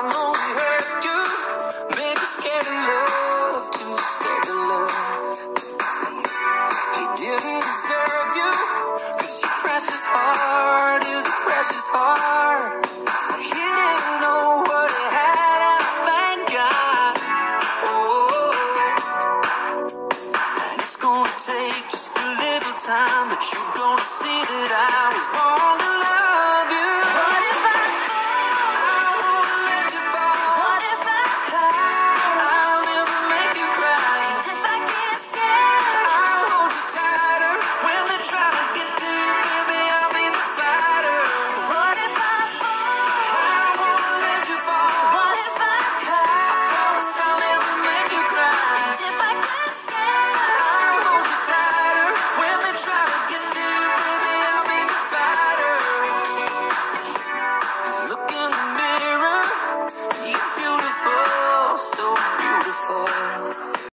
I know hurt you. Maybe scared love, too scared love. He didn't deserve you. Your precious heart is a precious heart.